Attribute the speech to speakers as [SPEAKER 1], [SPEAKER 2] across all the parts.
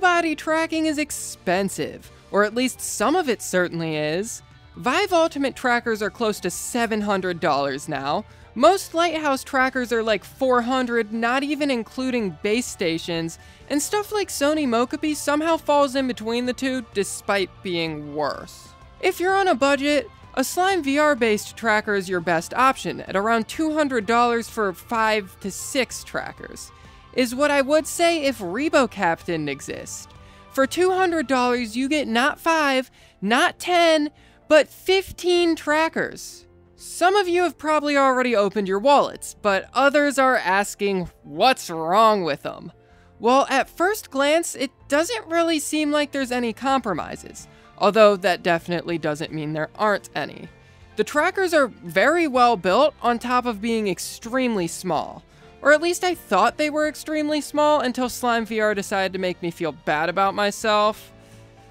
[SPEAKER 1] body tracking is expensive, or at least some of it certainly is. Vive Ultimate trackers are close to $700 now. Most Lighthouse trackers are like 400, not even including base stations, and stuff like Sony mocopi somehow falls in between the two despite being worse. If you're on a budget, a Slime VR based tracker is your best option at around $200 for 5 to 6 trackers. Is what I would say if ReboCap didn't exist. For $200, you get not 5, not 10, but 15 trackers. Some of you have probably already opened your wallets, but others are asking what's wrong with them. Well, at first glance, it doesn't really seem like there's any compromises although that definitely doesn't mean there aren't any. The trackers are very well built on top of being extremely small. Or at least I thought they were extremely small until Slime VR decided to make me feel bad about myself.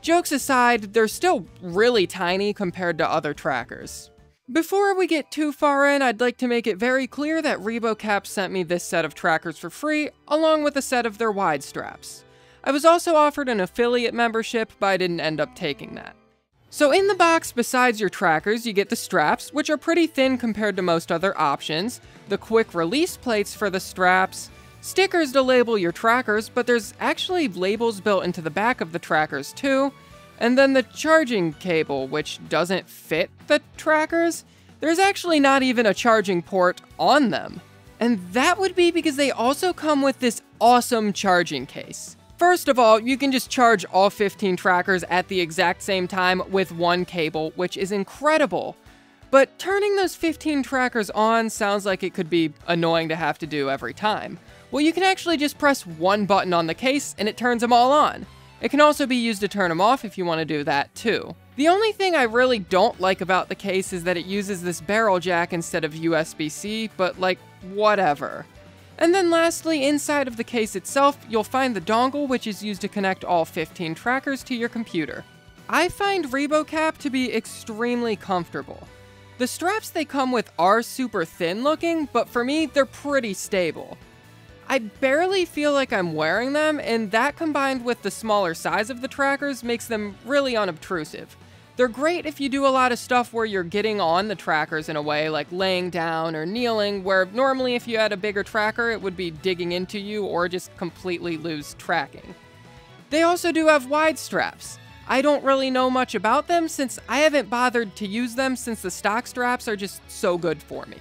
[SPEAKER 1] Jokes aside, they're still really tiny compared to other trackers. Before we get too far in, I'd like to make it very clear that ReboCap sent me this set of trackers for free, along with a set of their wide straps. I was also offered an affiliate membership, but I didn't end up taking that. So in the box, besides your trackers, you get the straps, which are pretty thin compared to most other options, the quick release plates for the straps, stickers to label your trackers, but there's actually labels built into the back of the trackers too, and then the charging cable, which doesn't fit the trackers. There's actually not even a charging port on them. And that would be because they also come with this awesome charging case. First of all, you can just charge all 15 trackers at the exact same time with one cable, which is incredible. But turning those 15 trackers on sounds like it could be annoying to have to do every time. Well, you can actually just press one button on the case and it turns them all on. It can also be used to turn them off if you want to do that too. The only thing I really don't like about the case is that it uses this barrel jack instead of USB-C, but like, whatever. And then lastly, inside of the case itself, you'll find the dongle which is used to connect all 15 trackers to your computer. I find ReboCap to be extremely comfortable. The straps they come with are super thin looking, but for me, they're pretty stable. I barely feel like I'm wearing them, and that combined with the smaller size of the trackers makes them really unobtrusive. They're great if you do a lot of stuff where you're getting on the trackers in a way, like laying down or kneeling, where normally if you had a bigger tracker, it would be digging into you or just completely lose tracking. They also do have wide straps. I don't really know much about them since I haven't bothered to use them since the stock straps are just so good for me.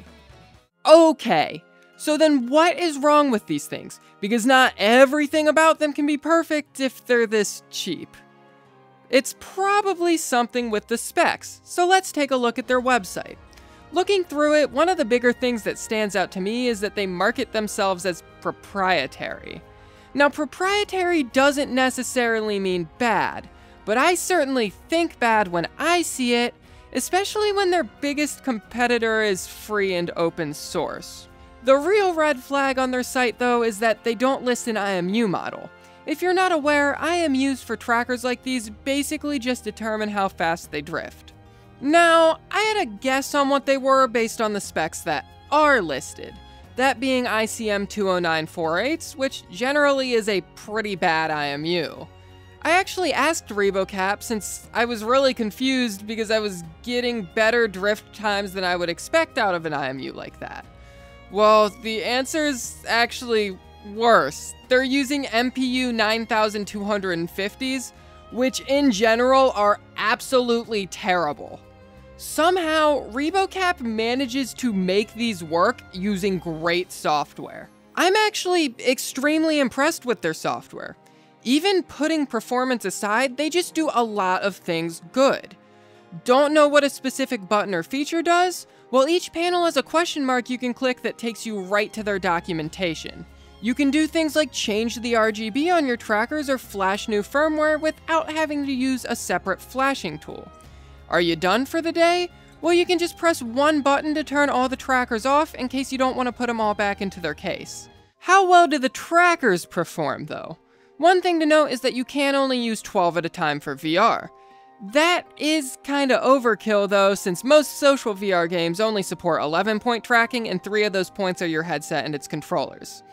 [SPEAKER 1] Okay, so then what is wrong with these things? Because not everything about them can be perfect if they're this cheap. It's probably something with the specs, so let's take a look at their website. Looking through it, one of the bigger things that stands out to me is that they market themselves as proprietary. Now, proprietary doesn't necessarily mean bad, but I certainly think bad when I see it, especially when their biggest competitor is free and open source. The real red flag on their site, though, is that they don't list an IMU model. If you're not aware, IMUs for trackers like these basically just determine how fast they drift. Now, I had a guess on what they were based on the specs that are listed, that being ICM 20948s, which generally is a pretty bad IMU. I actually asked ReboCap since I was really confused because I was getting better drift times than I would expect out of an IMU like that. Well, the answer's actually worse. They're using MPU 9250s, which in general are absolutely terrible. Somehow, ReboCap manages to make these work using great software. I'm actually extremely impressed with their software. Even putting performance aside, they just do a lot of things good. Don't know what a specific button or feature does? Well, each panel has a question mark you can click that takes you right to their documentation. You can do things like change the RGB on your trackers or flash new firmware without having to use a separate flashing tool. Are you done for the day? Well, you can just press one button to turn all the trackers off in case you don't want to put them all back into their case. How well do the trackers perform, though? One thing to note is that you can only use 12 at a time for VR. That is kinda overkill though, since most social VR games only support 11 point tracking and 3 of those points are your headset and its controllers.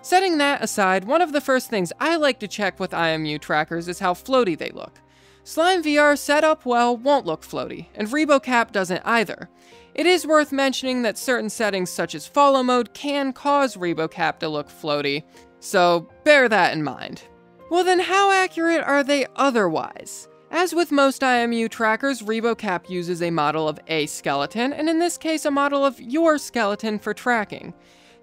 [SPEAKER 1] Setting that aside, one of the first things I like to check with IMU trackers is how floaty they look. Slime VR set up well won't look floaty, and ReboCap doesn't either. It is worth mentioning that certain settings such as follow mode can cause ReboCap to look floaty, so bear that in mind. Well then how accurate are they otherwise? As with most IMU trackers, ReboCap uses a model of a skeleton, and in this case a model of your skeleton for tracking.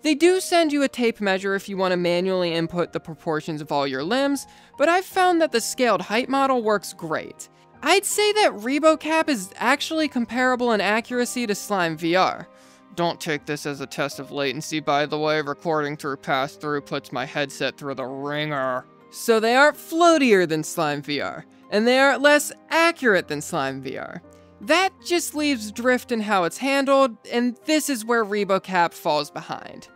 [SPEAKER 1] They do send you a tape measure if you want to manually input the proportions of all your limbs, but I've found that the scaled height model works great. I'd say that ReboCap is actually comparable in accuracy to Slime VR. Don't take this as a test of latency, by the way, recording through pass-through puts my headset through the wringer. So they aren't floatier than Slime VR, and they aren't less accurate than Slime VR. That just leaves drift in how it's handled, and this is where ReboCap falls behind.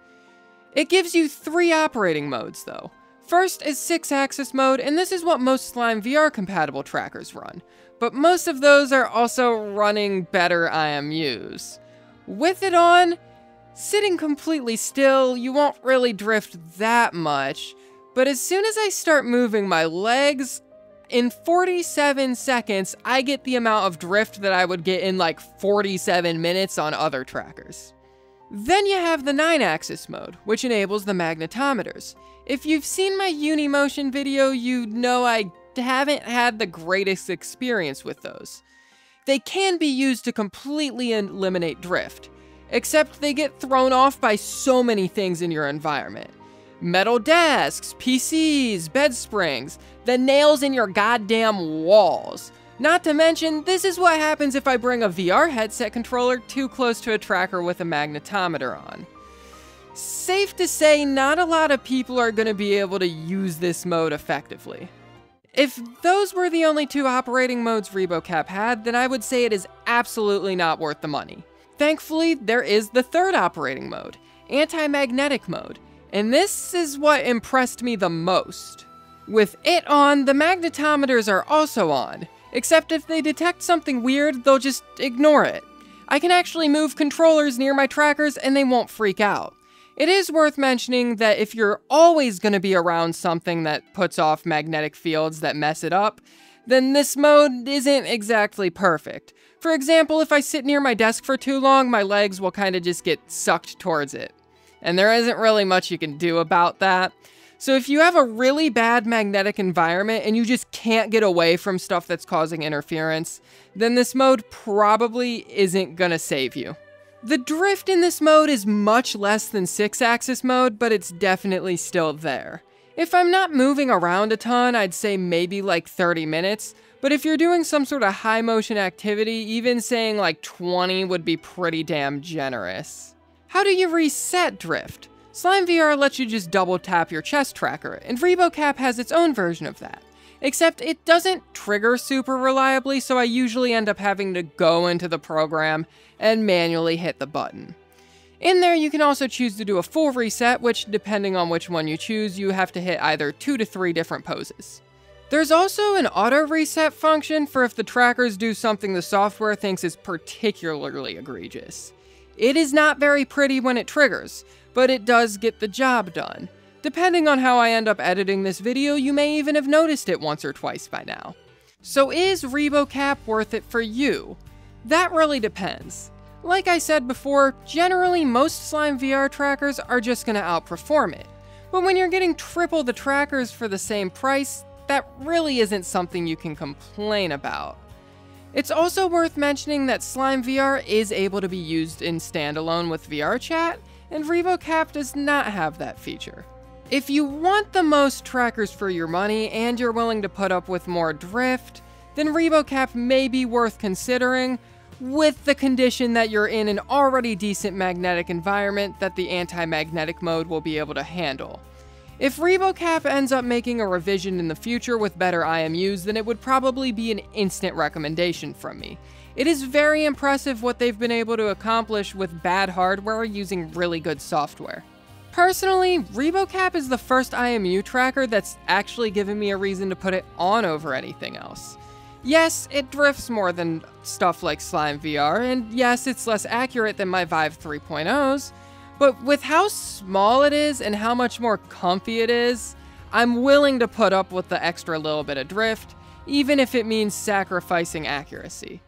[SPEAKER 1] It gives you three operating modes though. First is 6-axis mode, and this is what most Slime VR compatible trackers run, but most of those are also running better IMUs. With it on, sitting completely still, you won't really drift that much, but as soon as I start moving my legs, in 47 seconds, I get the amount of drift that I would get in like 47 minutes on other trackers. Then you have the 9-axis mode, which enables the magnetometers. If you've seen my Unimotion video, you know I haven't had the greatest experience with those. They can be used to completely eliminate drift, except they get thrown off by so many things in your environment. Metal desks, PCs, bed springs, the nails in your goddamn walls. Not to mention, this is what happens if I bring a VR headset controller too close to a tracker with a magnetometer on. Safe to say, not a lot of people are going to be able to use this mode effectively. If those were the only two operating modes ReboCap had, then I would say it is absolutely not worth the money. Thankfully, there is the third operating mode, anti-magnetic mode, and this is what impressed me the most. With it on, the magnetometers are also on, except if they detect something weird, they'll just ignore it. I can actually move controllers near my trackers and they won't freak out. It is worth mentioning that if you're always going to be around something that puts off magnetic fields that mess it up, then this mode isn't exactly perfect. For example, if I sit near my desk for too long, my legs will kind of just get sucked towards it and there isn't really much you can do about that. So if you have a really bad magnetic environment and you just can't get away from stuff that's causing interference, then this mode probably isn't gonna save you. The drift in this mode is much less than 6-axis mode, but it's definitely still there. If I'm not moving around a ton, I'd say maybe like 30 minutes, but if you're doing some sort of high motion activity, even saying like 20 would be pretty damn generous. How do you reset drift? Slime VR lets you just double tap your chest tracker, and ReboCap has its own version of that. Except it doesn't trigger super reliably, so I usually end up having to go into the program and manually hit the button. In there, you can also choose to do a full reset, which, depending on which one you choose, you have to hit either two to three different poses. There's also an auto reset function for if the trackers do something the software thinks is particularly egregious. It is not very pretty when it triggers, but it does get the job done. Depending on how I end up editing this video, you may even have noticed it once or twice by now. So is ReboCap worth it for you? That really depends. Like I said before, generally most Slime VR trackers are just gonna outperform it. But when you're getting triple the trackers for the same price, that really isn't something you can complain about. It's also worth mentioning that Slime VR is able to be used in standalone with VR chat, and ReboCap does not have that feature. If you want the most trackers for your money and you're willing to put up with more drift, then ReboCap may be worth considering, with the condition that you're in an already decent magnetic environment that the anti-magnetic mode will be able to handle. If ReboCap ends up making a revision in the future with better IMUs, then it would probably be an instant recommendation from me. It is very impressive what they've been able to accomplish with bad hardware using really good software. Personally, ReboCap is the first IMU tracker that's actually given me a reason to put it on over anything else. Yes, it drifts more than stuff like Slime VR, and yes, it's less accurate than my Vive 3.0s, But with how small it is and how much more comfy it is, I'm willing to put up with the extra little bit of drift, even if it means sacrificing accuracy.